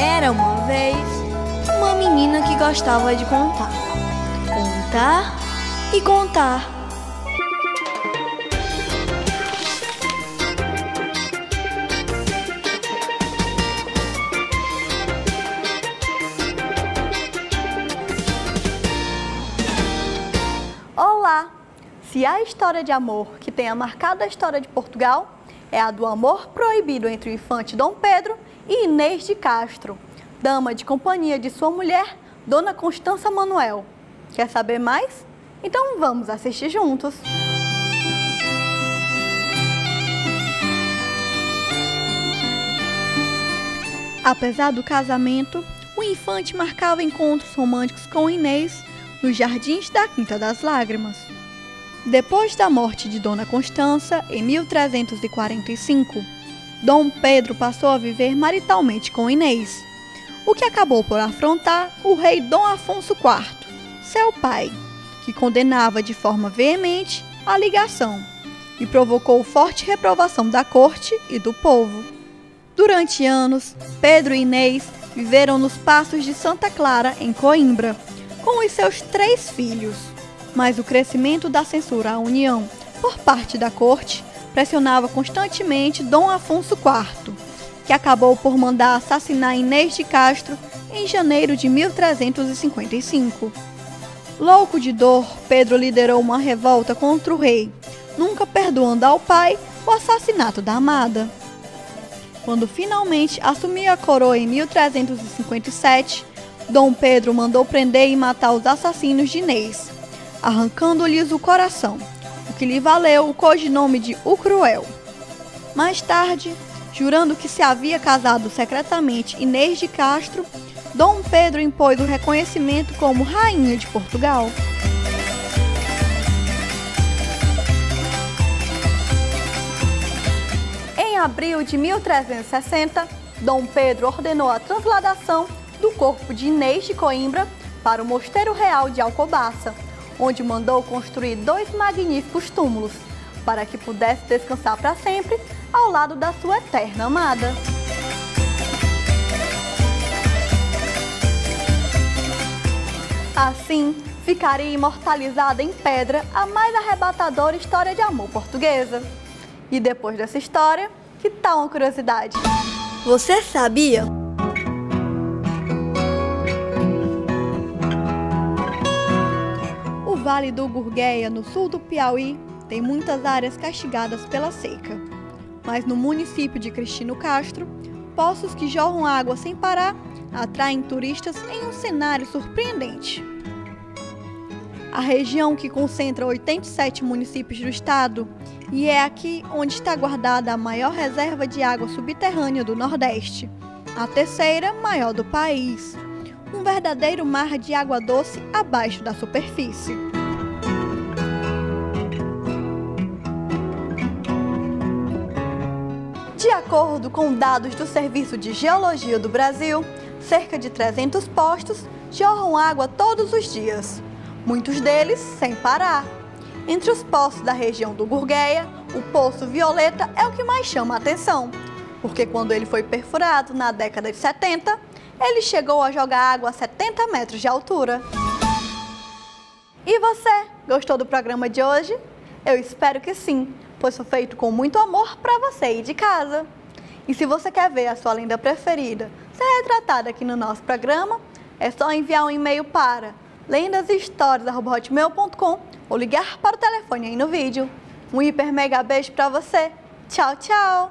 Era uma vez uma menina que gostava de contar. Contar e contar. Se há história de amor que tenha marcado a história de Portugal, é a do amor proibido entre o infante Dom Pedro e Inês de Castro, dama de companhia de sua mulher, Dona Constança Manuel. Quer saber mais? Então vamos assistir juntos. Apesar do casamento, o infante marcava encontros românticos com Inês nos jardins da Quinta das Lágrimas. Depois da morte de Dona Constança, em 1345, Dom Pedro passou a viver maritalmente com Inês, o que acabou por afrontar o rei Dom Afonso IV, seu pai, que condenava de forma veemente a ligação e provocou forte reprovação da corte e do povo. Durante anos, Pedro e Inês viveram nos passos de Santa Clara, em Coimbra, com os seus três filhos. Mas o crescimento da censura à união por parte da corte pressionava constantemente Dom Afonso IV, que acabou por mandar assassinar Inês de Castro em janeiro de 1355. Louco de dor, Pedro liderou uma revolta contra o rei, nunca perdoando ao pai o assassinato da amada. Quando finalmente assumiu a coroa em 1357, Dom Pedro mandou prender e matar os assassinos de Inês, arrancando-lhes o coração, o que lhe valeu o codinome de O Cruel. Mais tarde, jurando que se havia casado secretamente Inês de Castro, Dom Pedro impôs o reconhecimento como Rainha de Portugal. Em abril de 1360, Dom Pedro ordenou a transladação do corpo de Inês de Coimbra para o Mosteiro Real de Alcobaça, onde mandou construir dois magníficos túmulos, para que pudesse descansar para sempre ao lado da sua eterna amada. Assim, ficaria imortalizada em pedra a mais arrebatadora história de amor portuguesa. E depois dessa história, que tal uma curiosidade? Você sabia? Vale do Gurgueia, no sul do Piauí, tem muitas áreas castigadas pela seca. Mas no município de Cristino Castro, poços que jorram água sem parar atraem turistas em um cenário surpreendente. A região que concentra 87 municípios do estado e é aqui onde está guardada a maior reserva de água subterrânea do Nordeste, a terceira maior do país. Um verdadeiro mar de água doce abaixo da superfície. Acordo com dados do Serviço de Geologia do Brasil, cerca de 300 postos jorram água todos os dias, muitos deles sem parar. Entre os poços da região do Gurgueia, o Poço Violeta é o que mais chama a atenção, porque quando ele foi perfurado na década de 70, ele chegou a jogar água a 70 metros de altura. E você, gostou do programa de hoje? Eu espero que sim, pois foi feito com muito amor para você aí de casa. E se você quer ver a sua lenda preferida ser retratada aqui no nosso programa, é só enviar um e-mail para lendashistórias.com ou ligar para o telefone aí no vídeo. Um hiper mega beijo para você. Tchau, tchau!